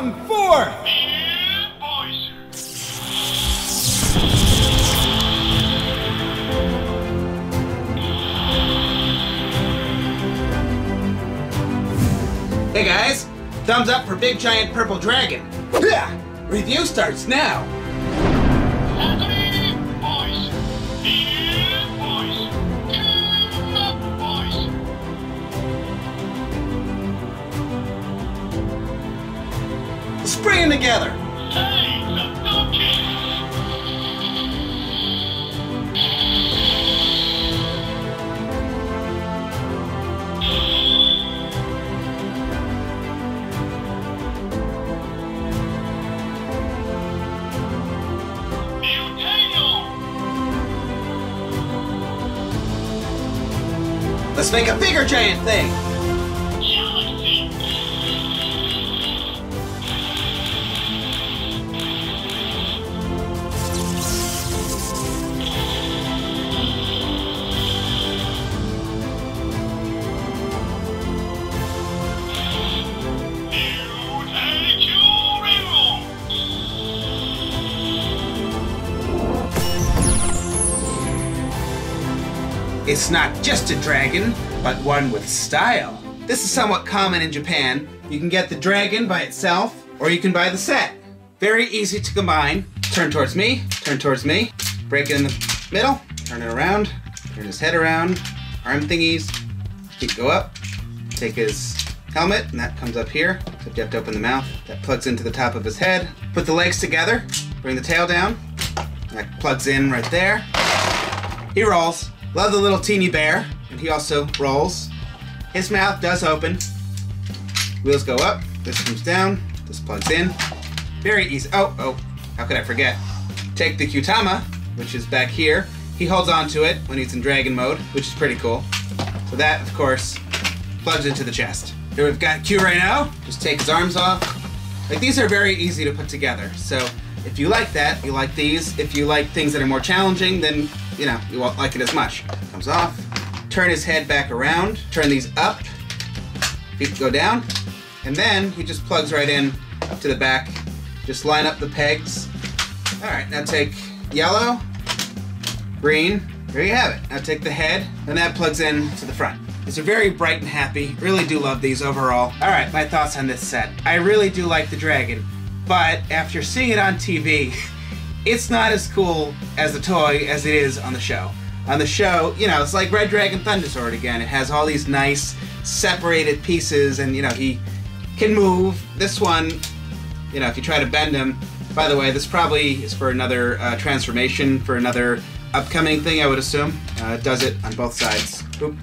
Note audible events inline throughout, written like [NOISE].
Round four! Hey guys, thumbs up for Big Giant Purple Dragon. Yeah, review starts now. Spraying together. Let's make a bigger giant thing. It's not just a dragon, but one with style. This is somewhat common in Japan. You can get the dragon by itself, or you can buy the set. Very easy to combine. Turn towards me, turn towards me, break it in the middle, turn it around, turn his head around, arm thingies, keep go up, take his helmet, and that comes up here. Except you have to open the mouth. That plugs into the top of his head. Put the legs together, bring the tail down. That plugs in right there. He rolls. Love the little teeny bear, and he also rolls. His mouth does open. Wheels go up. This comes down. This plugs in. Very easy. Oh, oh, how could I forget? Take the Kyutama, which is back here. He holds on to it when he's in dragon mode, which is pretty cool. So that, of course, plugs into the chest. Here we've got Q right now. Just take his arms off. Like these are very easy to put together. So if you like that, you like these. If you like things that are more challenging, then you know you won't like it as much. Comes off. Turn his head back around. Turn these up. Feet go down, and then he just plugs right in up to the back. Just line up the pegs. All right, now take yellow, green. There you have it. Now take the head, and that plugs in to the front. It's very bright and happy. Really do love these overall. All right, my thoughts on this set. I really do like the dragon, but after seeing it on TV, [LAUGHS] it's not as cool as the toy as it is on the show. On the show, you know, it's like Red Dragon Thundersword again. It has all these nice separated pieces, and you know, he can move. This one, you know, if you try to bend him, by the way, this probably is for another uh, transformation, for another upcoming thing, I would assume. Uh, does it on both sides. Boop.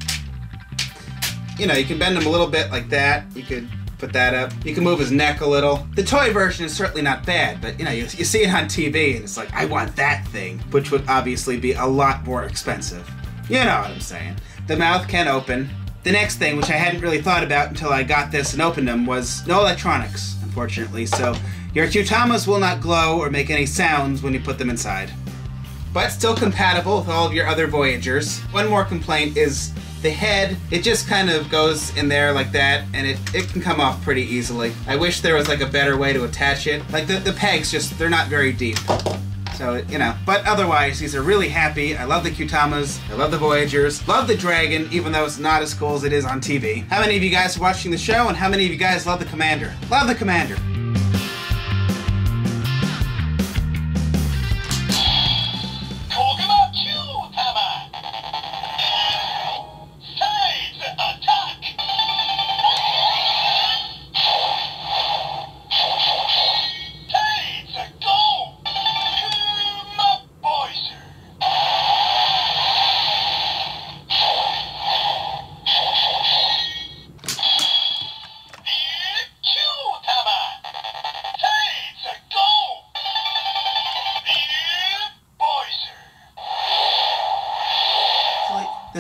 You know, you can bend him a little bit like that. You could put that up. You can move his neck a little. The toy version is certainly not bad, but you know, you, you see it on TV and it's like, I want that thing, which would obviously be a lot more expensive. You know what I'm saying. The mouth can open. The next thing, which I hadn't really thought about until I got this and opened them, was no electronics, unfortunately. So your Kyutamas will not glow or make any sounds when you put them inside. But still compatible with all of your other Voyagers. One more complaint is the head, it just kind of goes in there like that, and it, it can come off pretty easily. I wish there was like a better way to attach it. Like the, the pegs just, they're not very deep. So, you know, but otherwise, these are really happy. I love the Kyutamas, I love the Voyagers, love the Dragon, even though it's not as cool as it is on TV. How many of you guys are watching the show, and how many of you guys love the Commander? Love the Commander.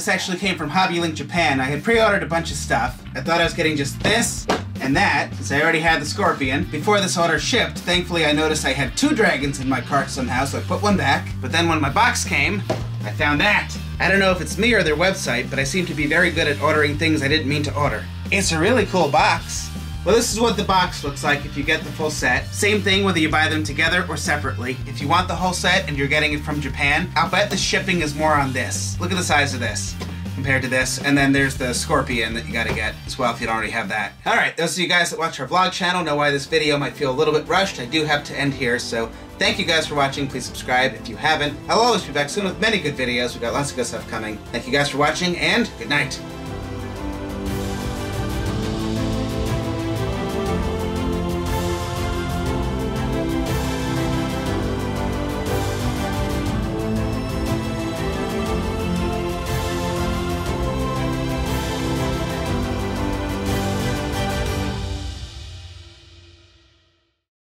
Actually came from Hobby Link Japan. I had pre-ordered a bunch of stuff. I thought I was getting just this and that, since I already had the Scorpion. Before this order shipped, thankfully I noticed I had two dragons in my cart somehow, so I put one back. But then when my box came, I found that. I don't know if it's me or their website, but I seem to be very good at ordering things I didn't mean to order. It's a really cool box. Well, this is what the box looks like if you get the full set. Same thing whether you buy them together or separately. If you want the whole set and you're getting it from Japan, I'll bet the shipping is more on this. Look at the size of this compared to this. And then there's the Scorpion that you gotta get as well if you don't already have that. All right, those of you guys that watch our vlog channel know why this video might feel a little bit rushed. I do have to end here, so thank you guys for watching. Please subscribe if you haven't. I'll always be back soon with many good videos. We've got lots of good stuff coming. Thank you guys for watching, and good night.